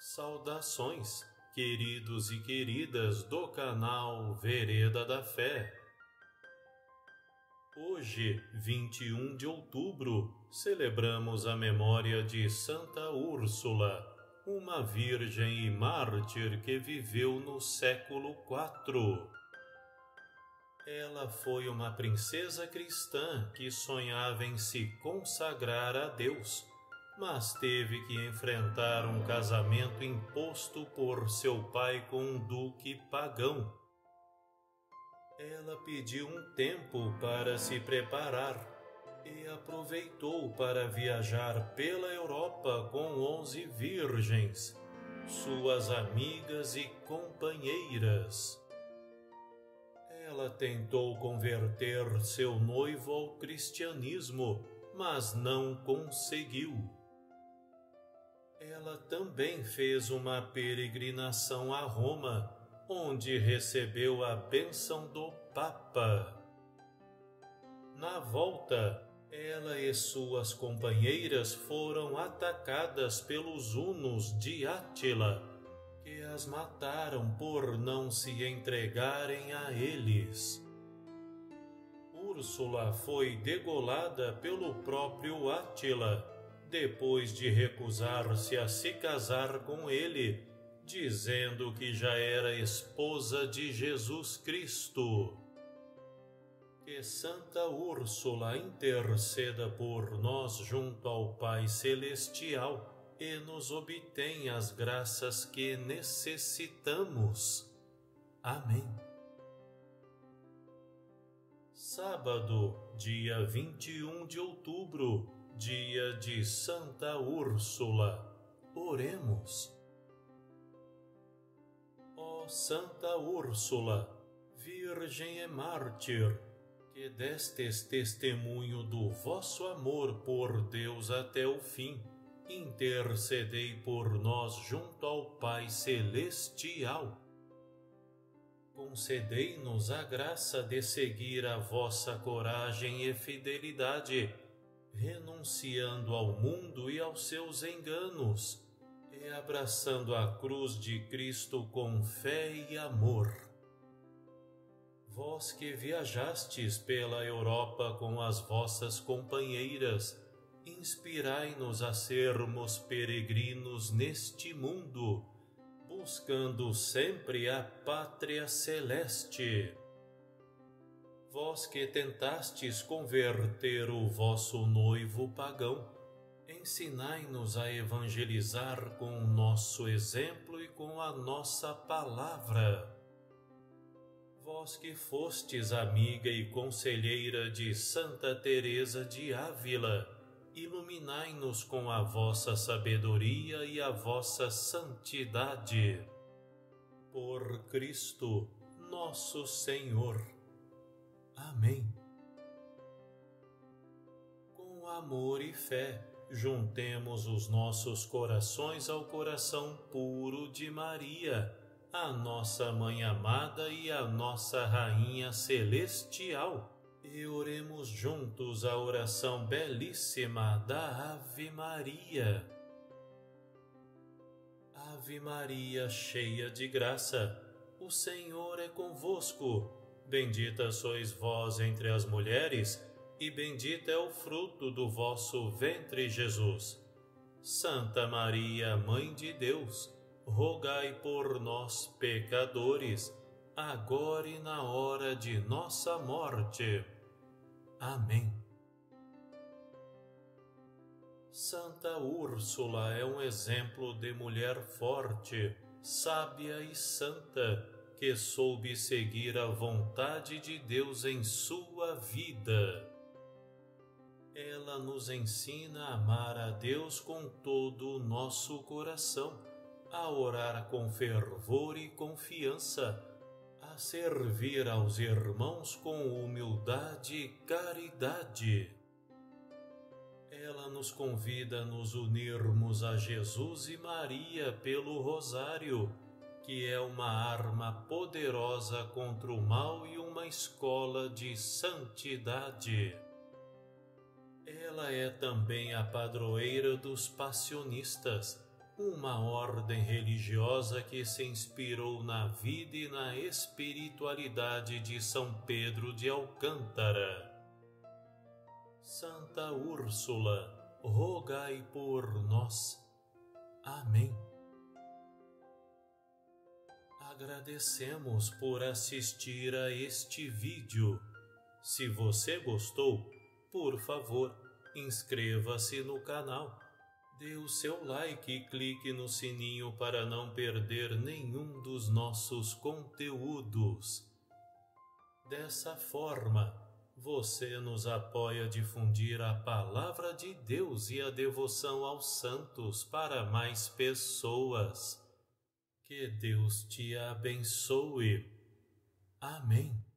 Saudações, queridos e queridas do canal Vereda da Fé. Hoje, 21 de outubro, celebramos a memória de Santa Úrsula, uma virgem e mártir que viveu no século IV. Ela foi uma princesa cristã que sonhava em se consagrar a Deus mas teve que enfrentar um casamento imposto por seu pai com um duque pagão. Ela pediu um tempo para se preparar e aproveitou para viajar pela Europa com onze virgens, suas amigas e companheiras. Ela tentou converter seu noivo ao cristianismo, mas não conseguiu ela também fez uma peregrinação a Roma, onde recebeu a bênção do Papa. Na volta, ela e suas companheiras foram atacadas pelos hunos de Átila, que as mataram por não se entregarem a eles. Úrsula foi degolada pelo próprio Átila depois de recusar-se a se casar com ele, dizendo que já era esposa de Jesus Cristo. Que Santa Úrsula interceda por nós junto ao Pai Celestial e nos obtenha as graças que necessitamos. Amém. Sábado, dia 21 de outubro dia de Santa Úrsula. Oremos. Ó Santa Úrsula, Virgem e mártir, que destes testemunho do vosso amor por Deus até o fim, intercedei por nós junto ao Pai Celestial. Concedei-nos a graça de seguir a vossa coragem e fidelidade renunciando ao mundo e aos seus enganos e abraçando a cruz de Cristo com fé e amor. Vós que viajastes pela Europa com as vossas companheiras, inspirai-nos a sermos peregrinos neste mundo, buscando sempre a pátria celeste vós que tentastes converter o vosso noivo pagão, ensinai-nos a evangelizar com o nosso exemplo e com a nossa palavra. Vós que fostes amiga e conselheira de Santa Teresa de Ávila, iluminai-nos com a vossa sabedoria e a vossa santidade. Por Cristo, nosso Senhor. Amém. Com amor e fé, juntemos os nossos corações ao coração puro de Maria, a nossa Mãe amada e a nossa Rainha Celestial, e oremos juntos a oração belíssima da Ave Maria. Ave Maria, cheia de graça, o Senhor é convosco. Bendita sois vós entre as mulheres, e bendito é o fruto do vosso ventre, Jesus. Santa Maria, Mãe de Deus, rogai por nós, pecadores, agora e na hora de nossa morte. Amém. Santa Úrsula é um exemplo de mulher forte, sábia e santa que soube seguir a vontade de Deus em sua vida. Ela nos ensina a amar a Deus com todo o nosso coração, a orar com fervor e confiança, a servir aos irmãos com humildade e caridade. Ela nos convida a nos unirmos a Jesus e Maria pelo Rosário que é uma arma poderosa contra o mal e uma escola de santidade. Ela é também a padroeira dos passionistas, uma ordem religiosa que se inspirou na vida e na espiritualidade de São Pedro de Alcântara. Santa Úrsula, rogai por nós. Amém. Agradecemos por assistir a este vídeo. Se você gostou, por favor, inscreva-se no canal Dê o seu like e clique no sininho para não perder nenhum dos nossos conteúdos. Dessa forma, você nos apoia a difundir a palavra de Deus e a devoção aos santos para mais pessoas. Que Deus te abençoe. Amém.